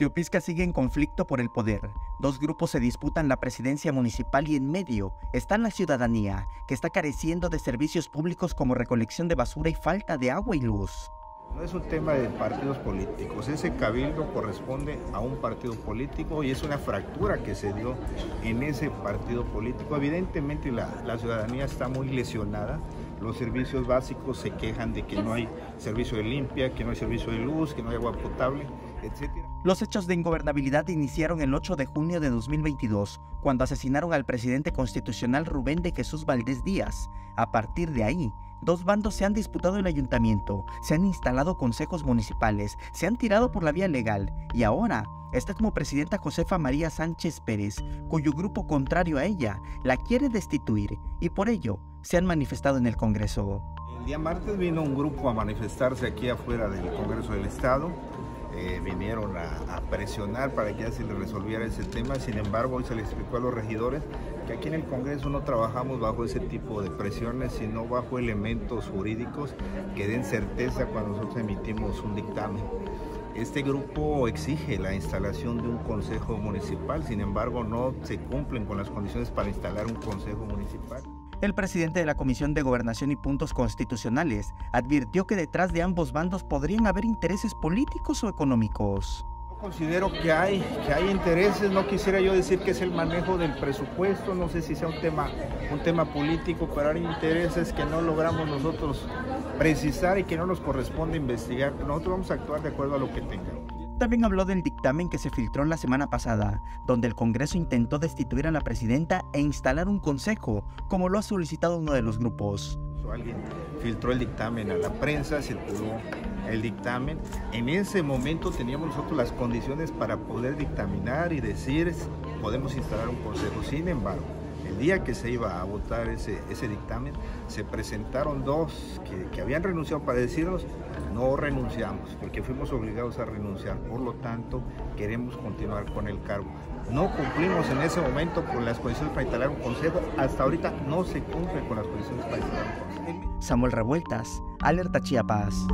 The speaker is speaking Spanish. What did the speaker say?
Teopisca sigue en conflicto por el poder. Dos grupos se disputan la presidencia municipal y en medio está la ciudadanía, que está careciendo de servicios públicos como recolección de basura y falta de agua y luz. No es un tema de partidos políticos, ese cabildo corresponde a un partido político y es una fractura que se dio en ese partido político. Evidentemente la, la ciudadanía está muy lesionada, los servicios básicos se quejan de que no hay servicio de limpia, que no hay servicio de luz, que no hay agua potable, etc. Los hechos de ingobernabilidad iniciaron el 8 de junio de 2022, cuando asesinaron al presidente constitucional Rubén de Jesús Valdés Díaz. A partir de ahí, Dos bandos se han disputado el ayuntamiento, se han instalado consejos municipales, se han tirado por la vía legal y ahora está como presidenta Josefa María Sánchez Pérez, cuyo grupo contrario a ella la quiere destituir y por ello se han manifestado en el Congreso. El día martes vino un grupo a manifestarse aquí afuera del Congreso del Estado eh, vinieron a, presionar para que ya se le resolviera ese tema. Sin embargo, hoy se le explicó a los regidores que aquí en el Congreso no trabajamos bajo ese tipo de presiones, sino bajo elementos jurídicos que den certeza cuando nosotros emitimos un dictamen. Este grupo exige la instalación de un consejo municipal, sin embargo no se cumplen con las condiciones para instalar un consejo municipal. El presidente de la Comisión de Gobernación y Puntos Constitucionales advirtió que detrás de ambos bandos podrían haber intereses políticos o económicos. Considero que hay, que hay intereses, no quisiera yo decir que es el manejo del presupuesto, no sé si sea un tema, un tema político, pero hay intereses que no logramos nosotros precisar y que no nos corresponde investigar. Nosotros vamos a actuar de acuerdo a lo que tengamos. También habló del dictamen que se filtró la semana pasada, donde el Congreso intentó destituir a la presidenta e instalar un consejo, como lo ha solicitado uno de los grupos. Alguien filtró el dictamen a la prensa, circuló el dictamen. En ese momento teníamos nosotros las condiciones para poder dictaminar y decir podemos instalar un consejo. Sin embargo, el día que se iba a votar ese, ese dictamen, se presentaron dos que, que, habían renunciado para decirnos, no renunciamos, porque fuimos obligados a renunciar. Por lo tanto, queremos continuar con el cargo. No cumplimos en ese momento con las condiciones para instalar un consejo. Hasta ahorita no se cumple con las condiciones para instalar un consejo. Samuel Revueltas, Alerta Chiapas.